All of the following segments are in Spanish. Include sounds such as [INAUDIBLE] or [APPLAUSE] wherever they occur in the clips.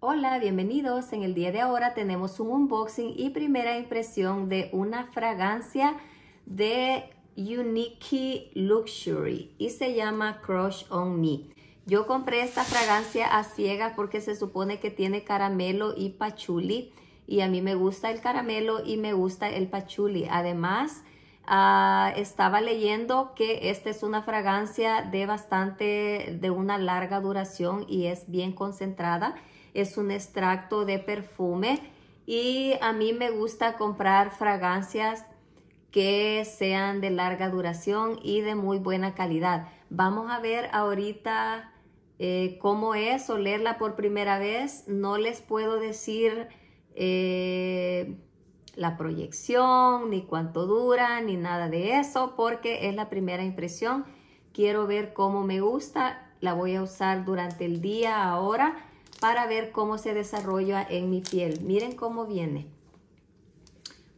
Hola, bienvenidos. En el día de ahora tenemos un unboxing y primera impresión de una fragancia de Unique Luxury y se llama Crush on Me. Yo compré esta fragancia a ciegas porque se supone que tiene caramelo y pachuli y a mí me gusta el caramelo y me gusta el pachuli. Además, uh, estaba leyendo que esta es una fragancia de bastante, de una larga duración y es bien concentrada. Es un extracto de perfume y a mí me gusta comprar fragancias que sean de larga duración y de muy buena calidad. Vamos a ver ahorita eh, cómo es olerla por primera vez. No les puedo decir eh, la proyección, ni cuánto dura, ni nada de eso, porque es la primera impresión. Quiero ver cómo me gusta. La voy a usar durante el día ahora para ver cómo se desarrolla en mi piel. Miren cómo viene.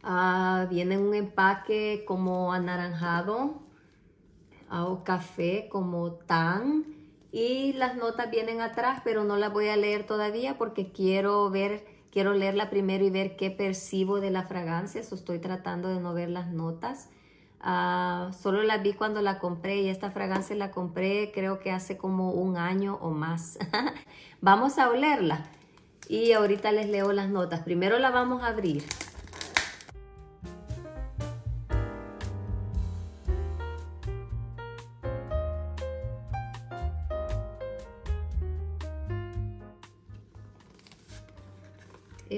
Ah, viene un empaque como anaranjado ah, o café como tan y las notas vienen atrás pero no las voy a leer todavía porque quiero ver quiero leerla primero y ver qué percibo de la fragancia eso estoy tratando de no ver las notas ah, solo la vi cuando la compré y esta fragancia la compré creo que hace como un año o más. [LAUGHS] Vamos a olerla. Y ahorita les leo las notas. Primero la vamos a abrir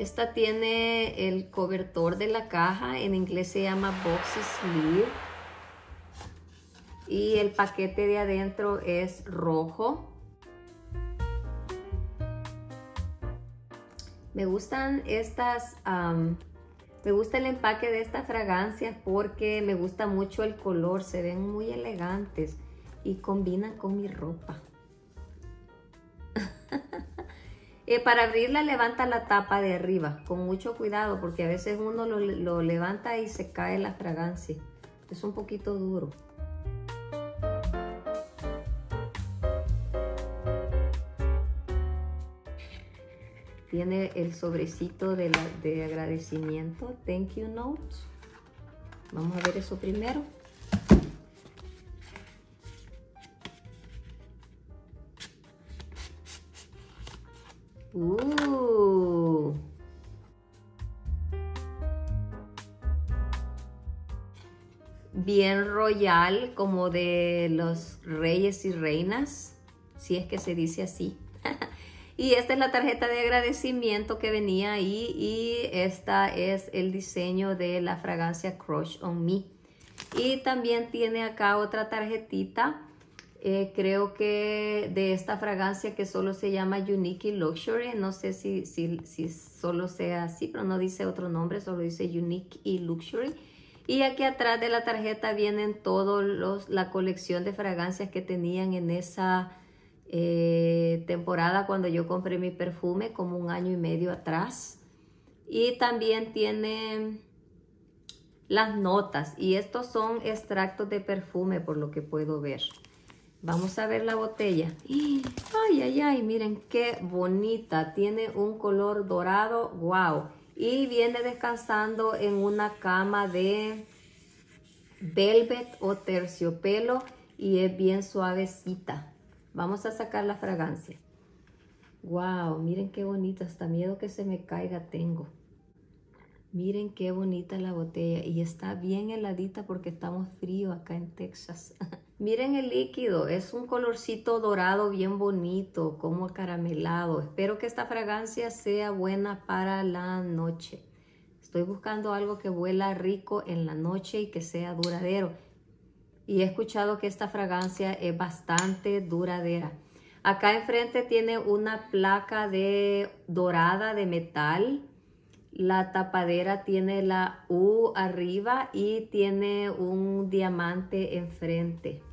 Esta tiene el cobertor de la caja, en inglés se llama Box Sleeve. Y el paquete de adentro es rojo. Me gustan estas, me gusta el empaque de estas fragancias porque me gusta mucho el color, se ven muy elegantes y combinan con mi ropa. Eh, para abrirla levanta la tapa de arriba con mucho cuidado porque a veces uno lo, levanta y se cae la fragancia. Es un poquito duro. Tiene el sobrecito de, de agradecimiento. Thank you note. Vamos a ver eso primero. Uh. Bien royal, como de los reyes y reinas, si es que se dice así. [LAUGHS] y esta es la tarjeta de agradecimiento que venía ahí y esta es el diseño de la fragancia Crush on Me. Y también tiene acá otra tarjetita eh, creo que de esta fragancia que solo se llama Unique Luxury, no sé si, si, si, solo sea así, pero no dice otro nombre, solo dice Unique y Luxury. Y aquí atrás de la tarjeta vienen todos la colección de fragancias que tenían en esa eh, temporada cuando yo compré mi perfume, como un año y medio atrás. Y también tiene las notas, y estos son extractos de perfume por lo que puedo ver. Vamos a ver la botella. Ay, ay, ay, miren qué bonita. Tiene un color dorado, wow. Y viene descansando en una cama de velvet o terciopelo y es bien suavecita. Vamos a sacar la fragancia. Wow, miren qué bonita. Hasta miedo que se me caiga tengo. Miren qué bonita la botella y está bien heladita porque estamos frío acá en Texas. [LAUGHS] Miren el líquido, es un colorcito dorado bien bonito, como caramelado. Espero que esta fragancia sea buena para la noche. Estoy buscando algo que huela rico en la noche y que sea duradero. Y he escuchado que esta fragancia es bastante duradera. Acá enfrente tiene una placa de dorada de metal. La tapadera tiene la U arriba y tiene un diamante enfrente.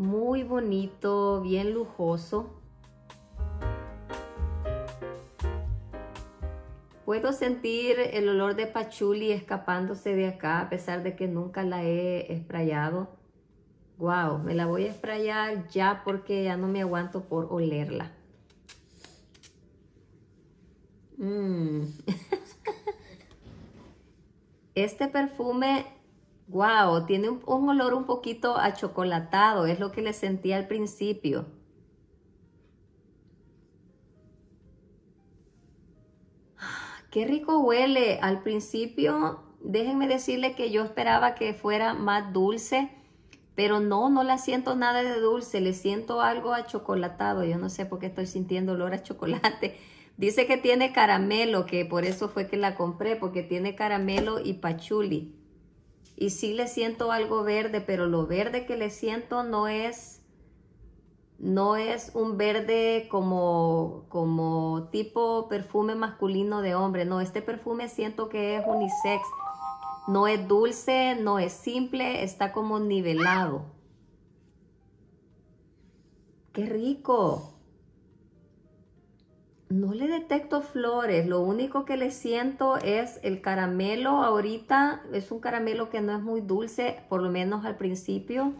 Muy bonito, bien lujoso. Puedo sentir el olor de pachuli escapándose de acá a pesar de que nunca la he esprayado. Wow, me la voy a sprayar ya porque ya no me aguanto por olerla. Mm. [LAUGHS] Este perfume, wow, tiene un, olor un poquito achocolatado, es lo que le sentí al principio. [GASPS] Qué rico huele. Al principio, déjenme decirle que yo esperaba que fuera más dulce, pero no, no la siento nada de dulce, le siento algo achocolatado. Yo no sé por qué estoy sintiendo olor a chocolate. [LAUGHS] Dice que tiene caramelo, que por eso fue que la compré, porque tiene caramelo y pachuli. Y sí le siento algo verde, pero lo verde que le siento no es, no es un verde como, como tipo perfume masculino de hombre. No, este perfume siento que es unisex. No es dulce, no es simple, está como nivelado. ¡Qué rico! No le detecto flores, lo único que le siento es el caramelo ahorita, es un caramelo que no es muy dulce, por lo menos al principio.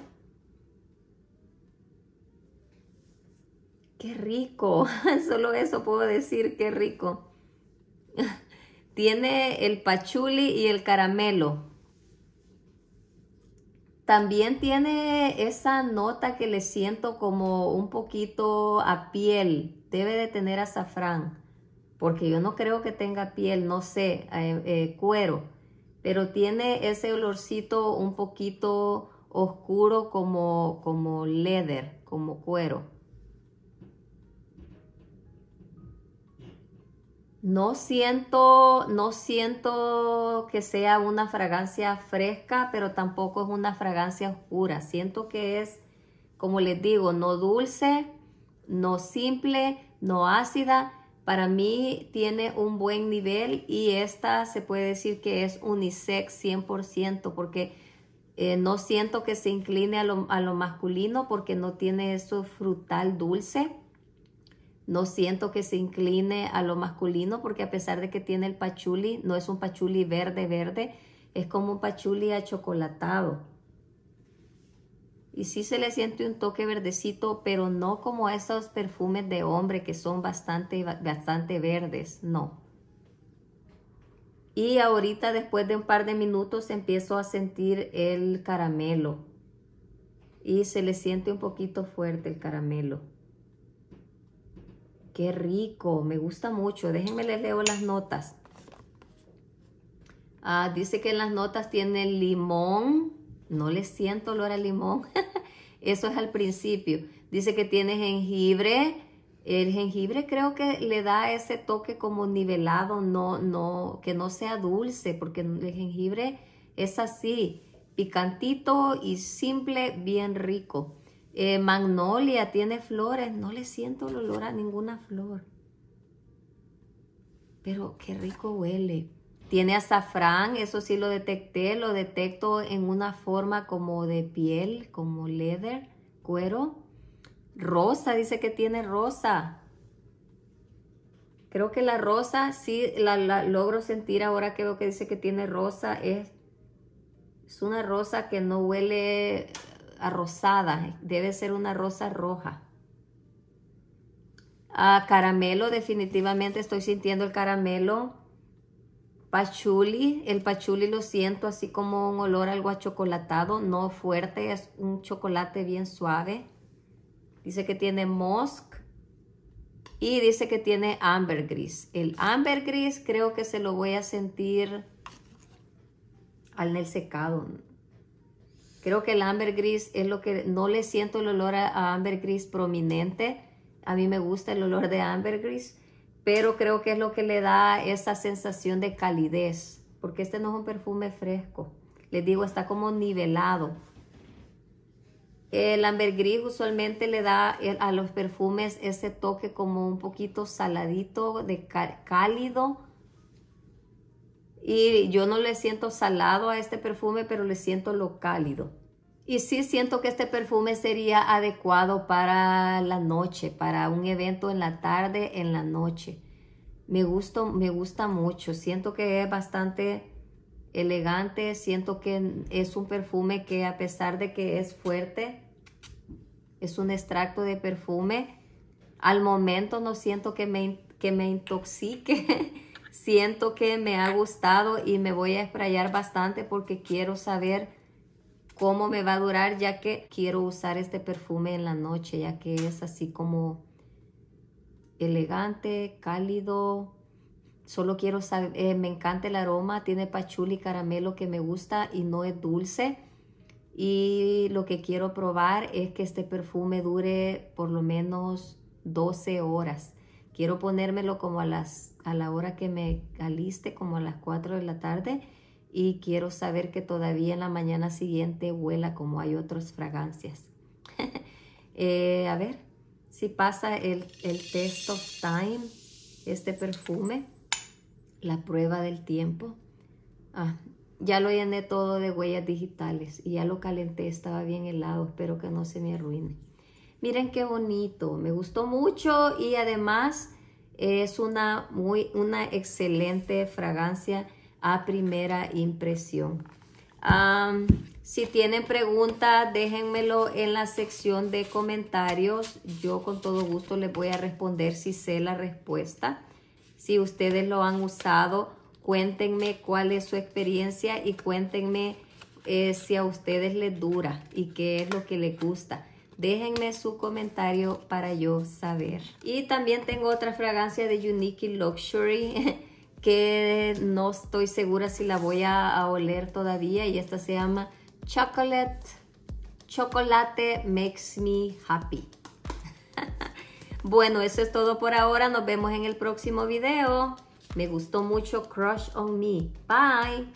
¡Qué rico! [LAUGHS] Solo eso puedo decir, qué rico. [LAUGHS] Tiene el pachuli y el caramelo. También tiene esa nota que le siento como un poquito a piel. Debe de tener azafrán. Porque yo no creo que tenga piel, no sé, eh, eh, cuero. Pero tiene ese olorcito un poquito oscuro como, como leather, como cuero. No siento, no siento que sea una fragancia fresca, pero tampoco es una fragancia oscura. Siento que es, como les digo, no dulce, no simple, no ácida. Para mí tiene un buen nivel y esta se puede decir que es unisex 100% porque eh, no siento que se incline a lo, a lo masculino porque no tiene eso frutal dulce no siento que se incline a lo masculino porque a pesar de que tiene el pachuli, no es un pachuli verde verde, es como un pachuli achocolatado. Y sí se le siente un toque verdecito, pero no como esos perfumes de hombre que son bastante, bastante verdes, no. Y ahorita después de un par de minutos empiezo a sentir el caramelo. Y se le siente un poquito fuerte el caramelo. Qué rico, me gusta mucho. Déjenme les leo las notas. Ah, dice que en las notas tiene limón. No le siento olor a limón. [LAUGHS] Eso es al principio. Dice que tiene jengibre. El jengibre creo que le da ese toque como nivelado, no, no, que no sea dulce, porque el jengibre es así, picantito y simple, bien rico. Eh, magnolia tiene flores, no le siento el olor a ninguna flor. Pero qué rico huele. Tiene azafrán, eso sí lo detecté, lo detecto en una forma como de piel, como leather, cuero. Rosa, dice que tiene rosa. Creo que la rosa, sí, la, logro sentir ahora que veo que dice que tiene rosa. Es, es una rosa que no huele rosada, debe ser una rosa roja. Ah, caramelo, definitivamente estoy sintiendo el caramelo. Pachuli, el pachuli lo siento así como un olor algo achocolatado, no fuerte, es un chocolate bien suave. Dice que tiene musk y dice que tiene ambergris. El ambergris creo que se lo voy a sentir al secado. Creo que el ambergris es lo que no le siento el olor a, ambergris prominente. A mí me gusta el olor de ambergris, pero creo que es lo que le da esa sensación de calidez, porque este no es un perfume fresco. Les digo, está como nivelado. El ambergris usualmente le da a los perfumes ese toque como un poquito saladito, de cálido, y yo no le siento salado a este perfume, pero le siento lo cálido. Y sí siento que este perfume sería adecuado para la noche, para un evento en la tarde, en la noche. Me gusta, me gusta mucho. Siento que es bastante elegante. Siento que es un perfume que a pesar de que es fuerte, es un extracto de perfume. Al momento no siento que me, que me intoxique. [LAUGHS] siento que me ha gustado y me voy a sprayar bastante porque quiero saber cómo me va a durar ya que quiero usar este perfume en la noche ya que es así como elegante, cálido. Solo quiero saber, eh, me encanta el aroma, tiene pachuli caramelo que me gusta y no es dulce. Y lo que quiero probar es que este perfume dure por lo menos 12 horas. Quiero ponérmelo como a, las, a la hora que me aliste, como a las 4 de la tarde. Y quiero saber que todavía en la mañana siguiente huela como hay otras fragancias. [LAUGHS] Eh, a ver si pasa el, el test of time, este perfume, la prueba del tiempo. Ah, ya lo llené todo de huellas digitales y ya lo calenté, estaba bien helado, espero que no se me arruine. Miren qué bonito, me gustó mucho y además es una, muy, una excelente fragancia a primera impresión. si tienen preguntas, déjenmelo en la sección de comentarios. Yo con todo gusto les voy a responder si sé la respuesta. Si ustedes lo han usado, cuéntenme cuál es su experiencia y cuéntenme eh, si a ustedes les dura y qué es lo que les gusta. Déjenme su comentario para yo saber. Y también tengo otra fragancia de Unique Luxury [LAUGHS] que no estoy segura si la voy a, oler todavía y esta se llama Chocolate, Chocolate Makes Me Happy. [LAUGHS] bueno, eso es todo por ahora. Nos vemos en el próximo video. Me gustó mucho Crush on Me. Bye.